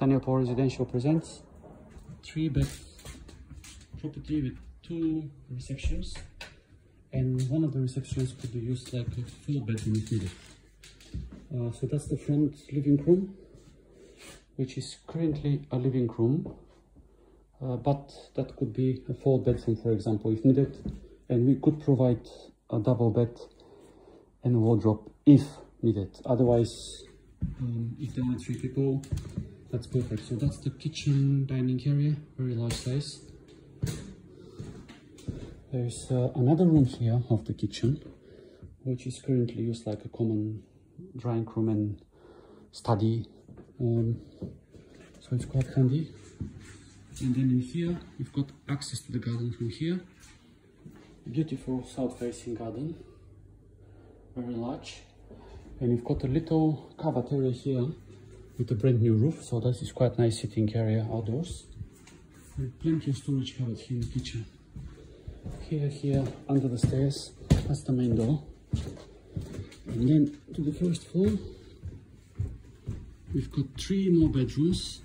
Daniel Paul Residential presents. Three bed property with two receptions. And one of the receptions could be used like a full bedroom if needed. Uh, so that's the front living room which is currently a living room. Uh, but that could be a full bedroom for example if needed. And we could provide a double bed and a wardrobe if needed. Otherwise um, if there are three people that's perfect. So that's the kitchen dining area very large size there's uh, another room here of the kitchen which is currently used like a common drying room and study um, so it's quite handy. And then in here you've got access to the garden from here. Beautiful south facing garden very large. And you've got a little covered area here with a brand new roof so this is quite nice sitting area outdoors. And plenty of storage covered here in the kitchen. Here here under the stairs. That's the main door. And then to the first floor. We've got three more bedrooms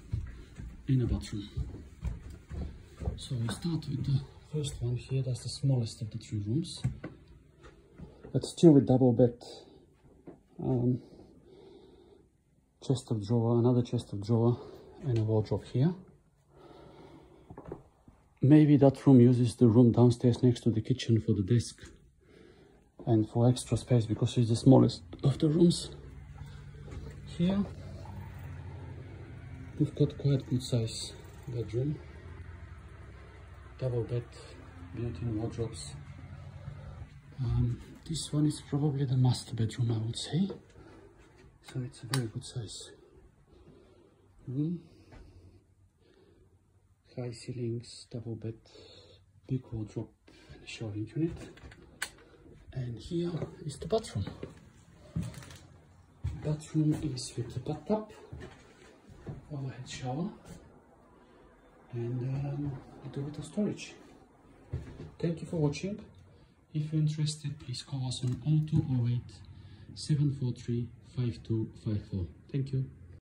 and a bathroom. So we start with the first one here. That's the smallest of the three rooms. But still with double bed. Um, chest of drawer, another chest of drawer and a wardrobe here. Maybe that room uses the room downstairs next to the kitchen for the desk and for extra space because it's the smallest of the rooms. Here we've got quite good size bedroom, double bed, built-in wardrobes. Um, this one is probably the master bedroom I would say so it's a very good size. High ceilings double bed big wardrobe and a showering unit. And here is the bathroom. Bathroom is with the bathtub overhead shower and um, a little bit of storage. Thank you for watching. If you're interested please call us on 0208 743 5254. Thank you.